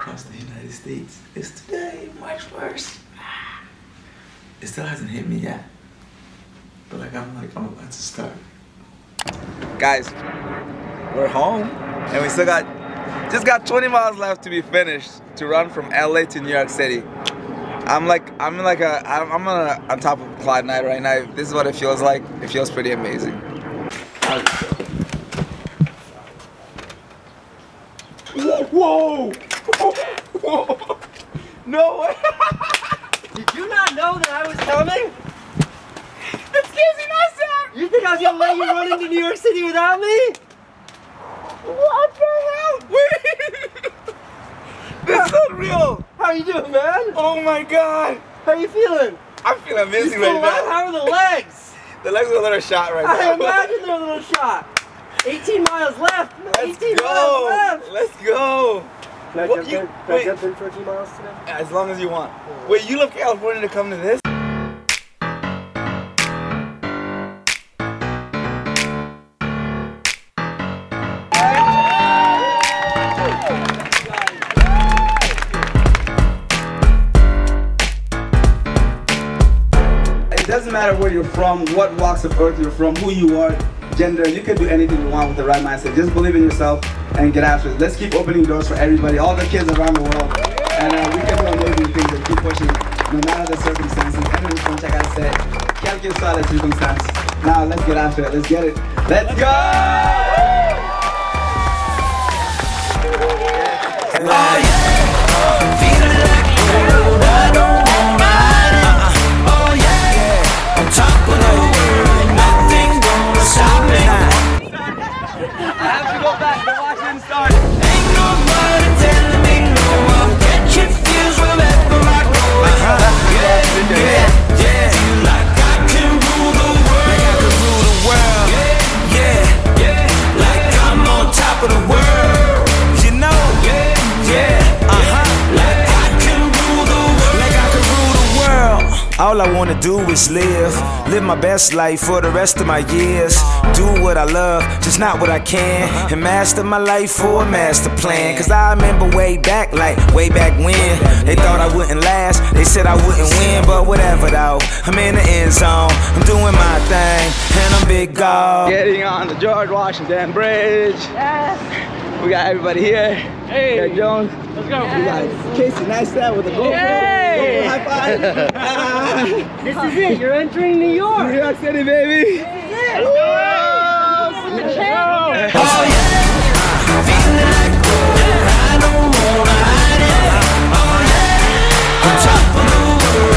across the United States is today, March 1st. It still hasn't hit me yet. But like I'm like I'm about to start. Guys, we're home and we still got just got 20 miles left to be finished to run from LA to New York City. I'm like I'm like a I'm, I'm on, a, on top of Cloud Nine right now. This is what it feels like. It feels pretty amazing. Whoa! Whoa! No way! Did you not know that I was coming? That's me Neistat! You think I was gonna let you run into New York City without me? What the hell? Wait! This is unreal! How you doing, man? Oh my god! How you feeling? I feel You amazing still right alive? now. How are the legs? The legs are a little shot right I now. I imagine they're a little shot. 18 miles left. Let's 18 go! miles left. Let's go! Can I, What, jump you- in? Can wait. I jump in for a few miles today? As long as you want. Wait, you left California to come to this? It doesn't matter where you're from, what walks of earth you're from, who you are, gender, you can do anything you want with the right mindset. Just believe in yourself and get after it. Let's keep opening doors for everybody, all the kids around the world. And uh, we can do amazing things and keep pushing no matter the circumstances. Anyone from check out said, quel que soit la circonstance. Now let's get after it. Let's get it. Let's go! All I wanna do is live, live my best life for the rest of my years. Do what I love, just not what I can. Uh-huh. And master my life for a master plan. Cause I remember way back, like way back when. They thought I wouldn't last, they said I wouldn't win. But whatever though, I'm in the end zone. I'm doing my thing, and I'm big dog. Getting on the George Washington Bridge. We got everybody here. Hey. We got Jones. Let's go. We got Casey Neistat with the GoPro. Hey. High five. Ah, This is it. You're entering New York. New York. York City, baby. oh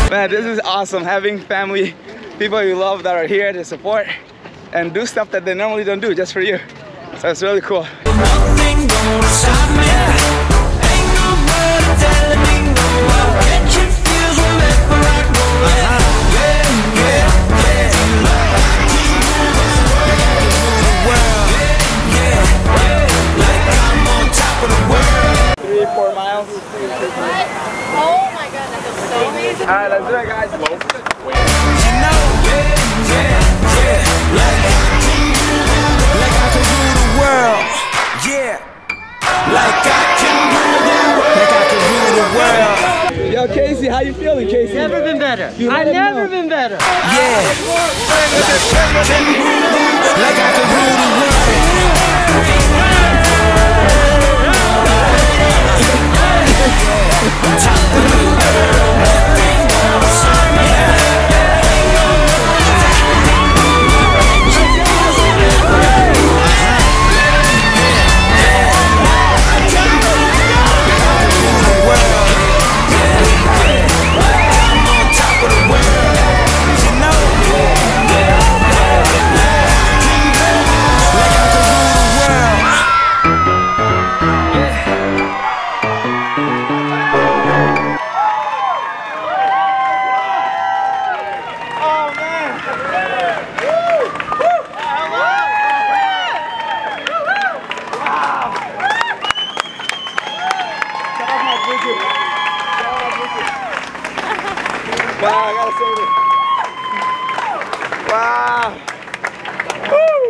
Man, this is awesome having family, people you love that are here to support and do stuff that they normally don't do just for you. So it's really cool. Nothing gonna stop me. Ain't nobody telling me no. So amazing. All right, let's do it, guys. You know, yeah, yeah, yeah. Like I can rule, like I can rule the world. Yeah. Like I can rule the world. Like I can rule the world. Yo, Casey, how you feeling, Casey? Never been better. I've never know. been better. Yeah. Like I can rule the world. Wow, I gotta save it. Wow. Woo!